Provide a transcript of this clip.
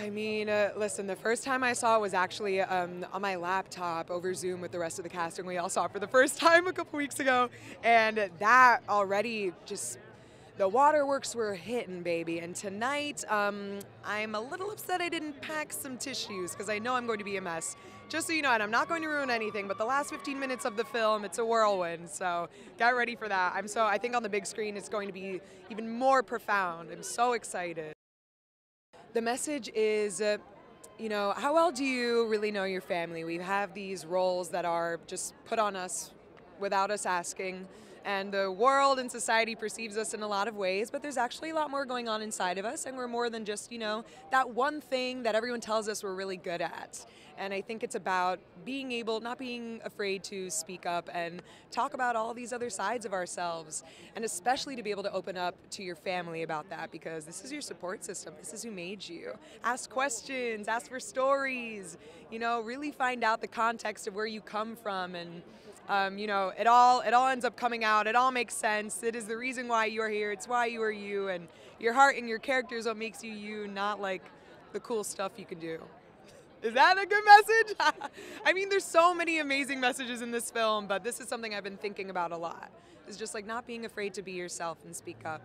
I mean, uh, listen, the first time I saw it was actually um, on my laptop over Zoom with the rest of the cast, and we all saw it for the first time a couple weeks ago. And that already just, the waterworks were hitting, baby. And tonight, um, I'm a little upset I didn't pack some tissues because I know I'm going to be a mess. Just so you know, and I'm not going to ruin anything, but the last 15 minutes of the film, it's a whirlwind. So get ready for that. I'm so, I think on the big screen, it's going to be even more profound. I'm so excited. The message is, uh, you know, how well do you really know your family? We have these roles that are just put on us without us asking. And the world and society perceives us in a lot of ways, but there's actually a lot more going on inside of us, and we're more than just, you know, that one thing that everyone tells us we're really good at. And I think it's about being able, not being afraid to speak up and talk about all these other sides of ourselves, and especially to be able to open up to your family about that because this is your support system. This is who made you. Ask questions, ask for stories, you know, really find out the context of where you come from and um, you know, it all it all ends up coming out. It all makes sense. It is the reason why you are here. It's why you are you, and your heart and your character is what makes you you, not like the cool stuff you can do. Is that a good message? I mean, there's so many amazing messages in this film, but this is something I've been thinking about a lot. Is just like not being afraid to be yourself and speak up.